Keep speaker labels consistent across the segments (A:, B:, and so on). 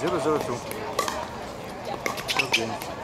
A: Zero zero two. Okay.
B: Zero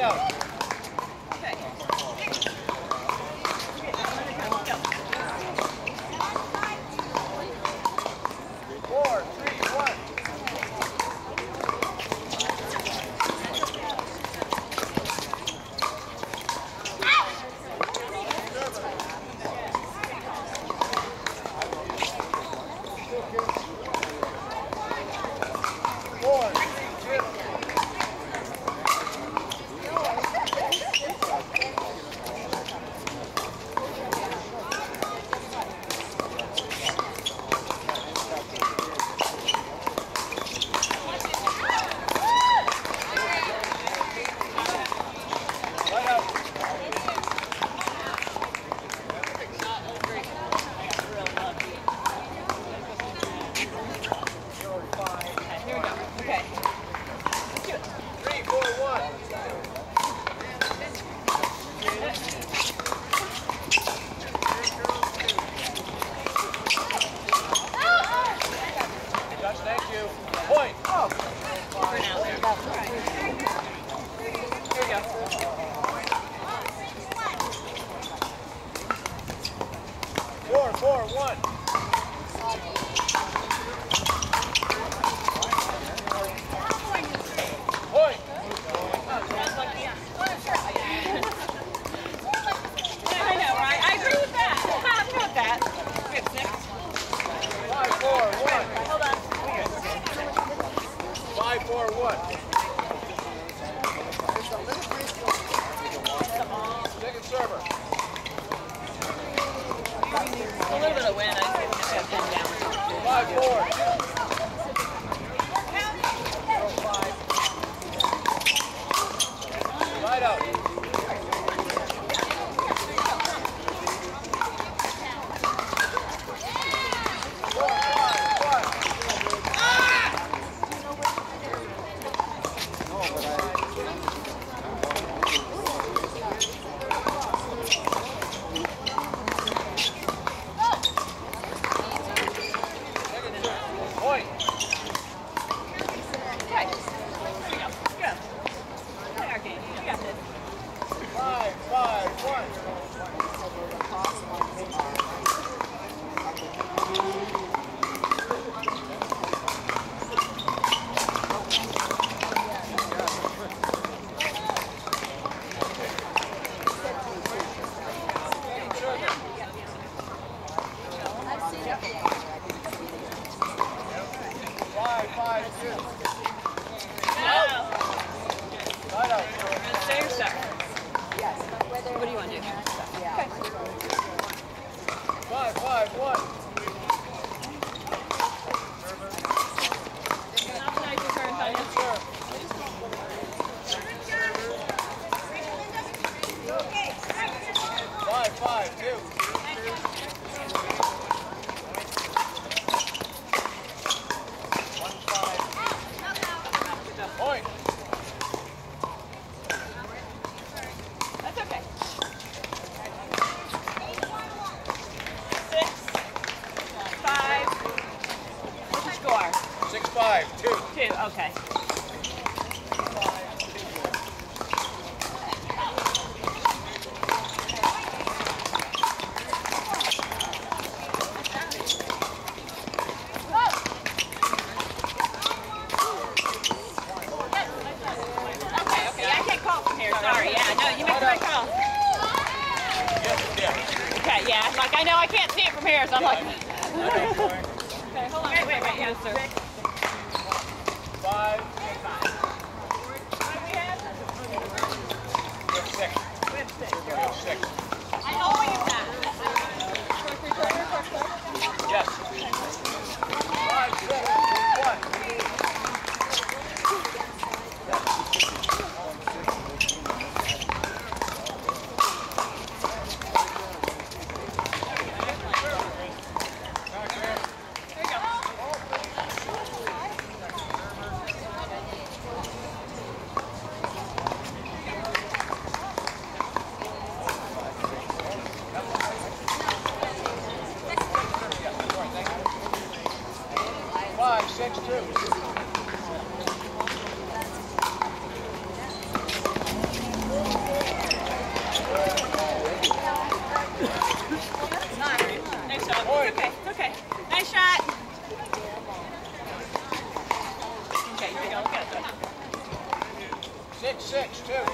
C: down. or what?
B: Server. A little bit of wind. I think should have ten down.
D: Five, four.
B: okay. Okay. Nice shot. Okay, here we go.
D: Six, six, two.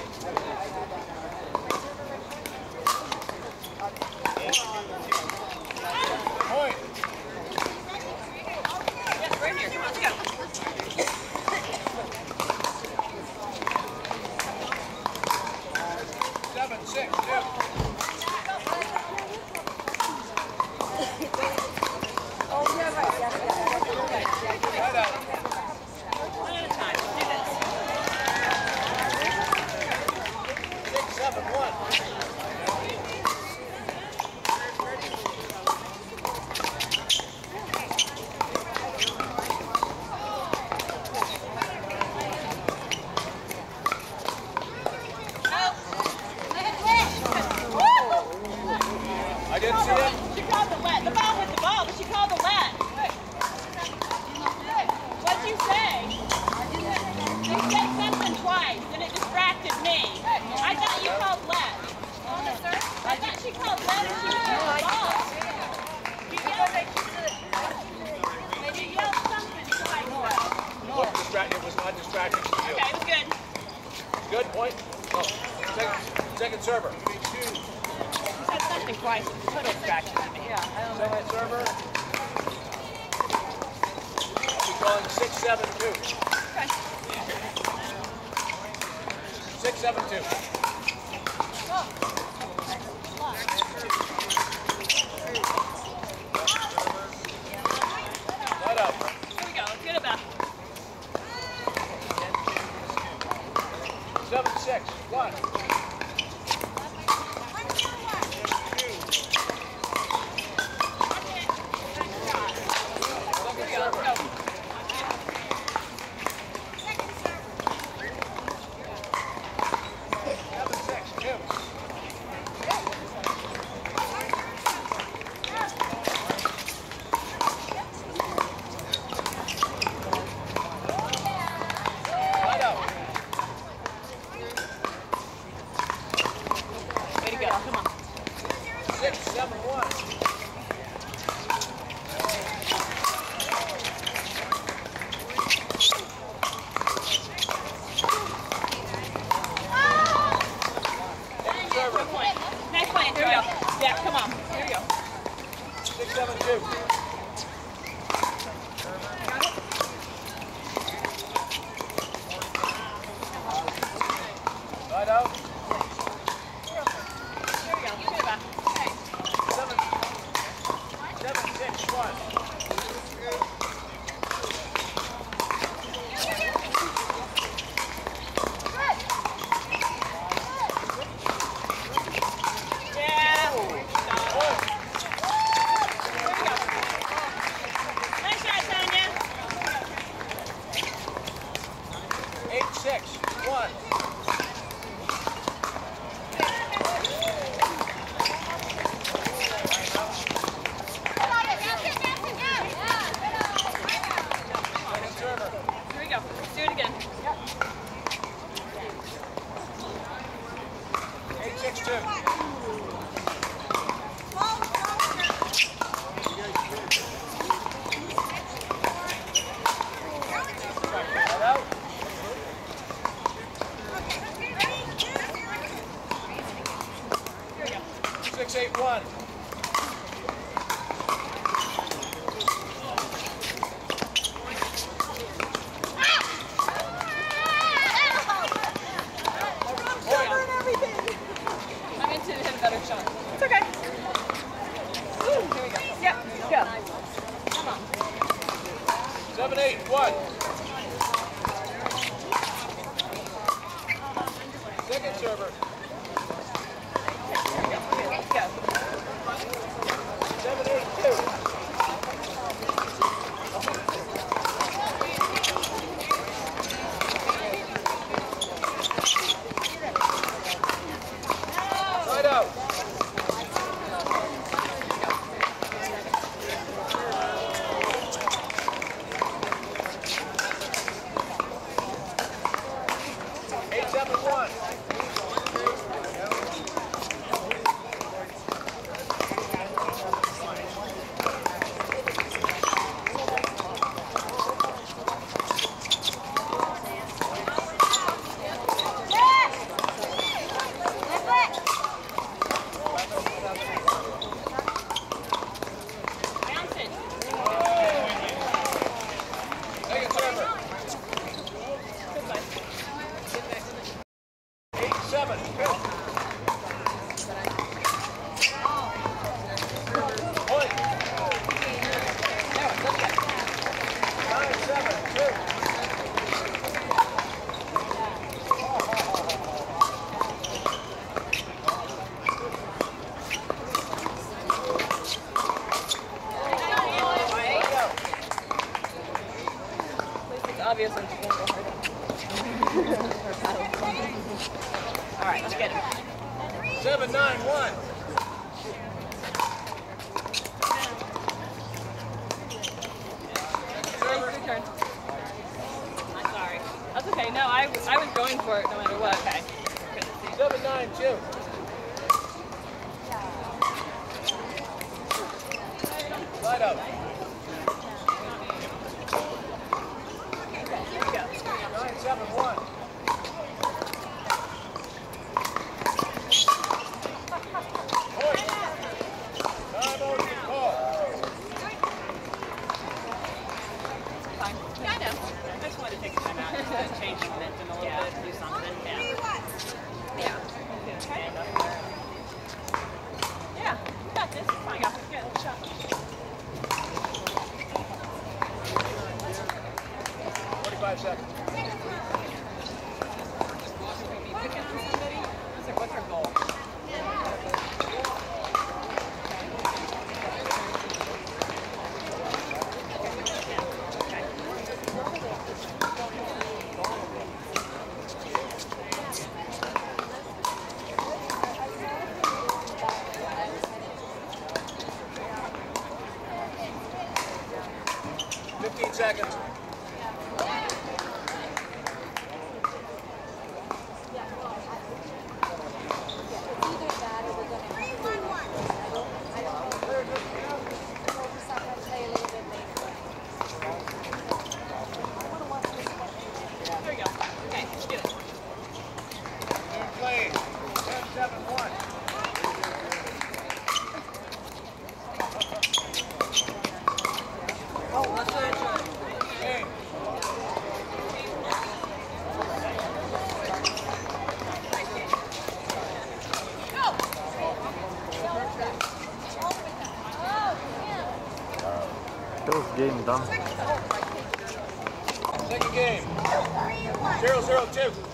D: Seven, eight, one. Second server.
B: for no matter what. Okay.
E: Seven nine
B: Jim. Like, what's our goal?
E: Second game. 0-0-2.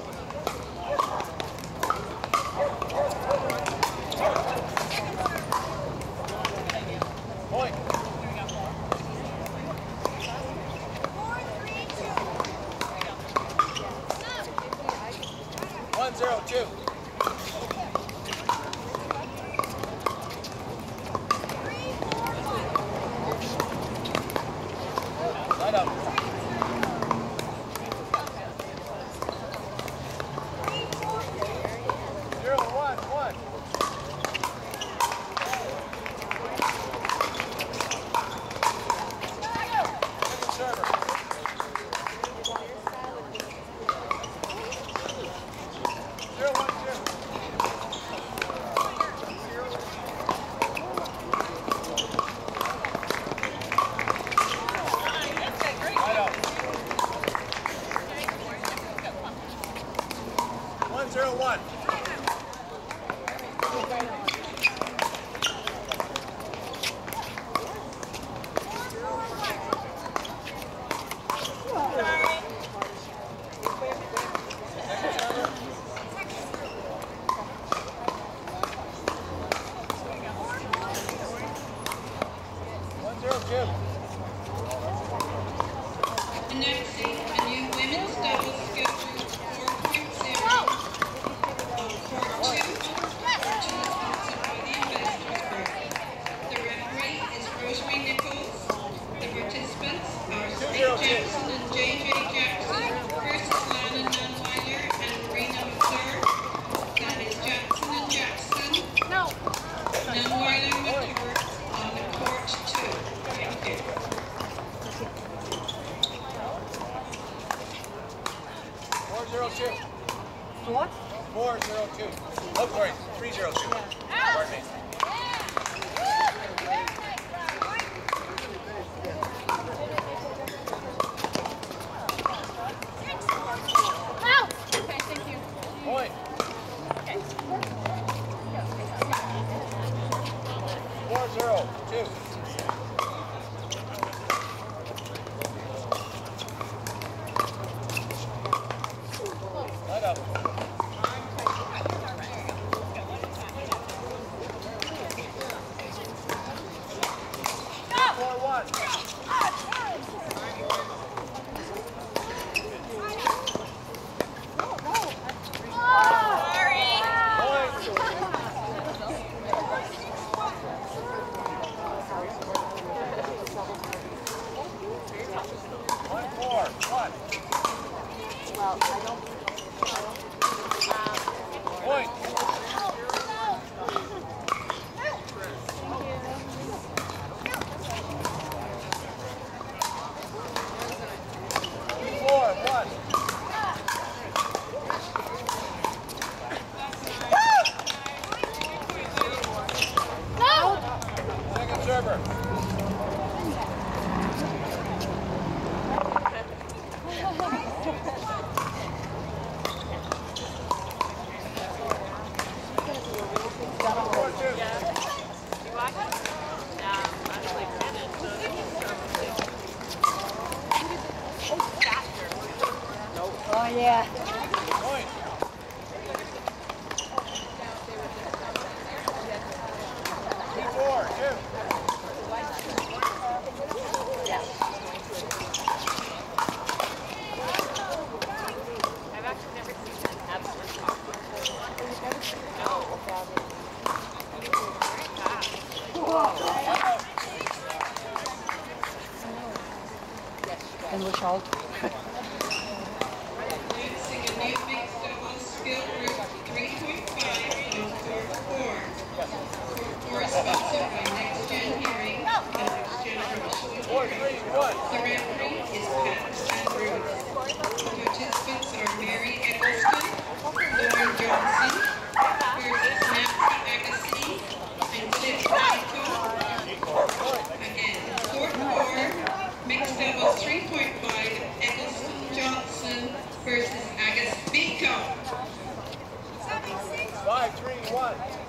E: One.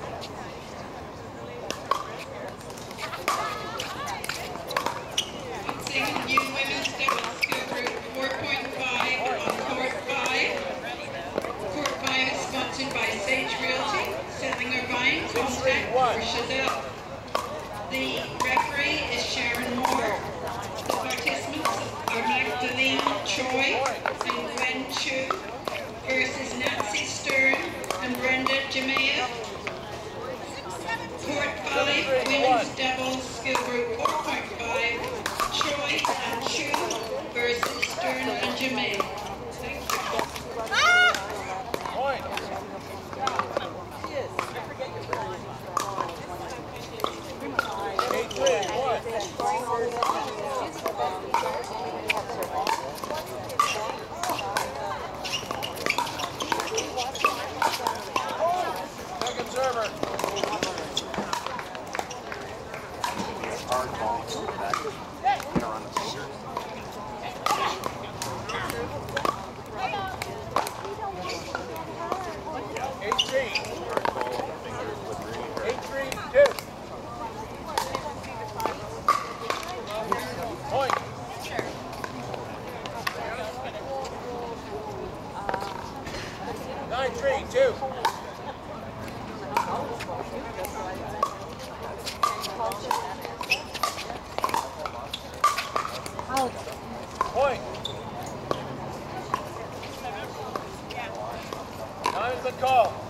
E: Time's been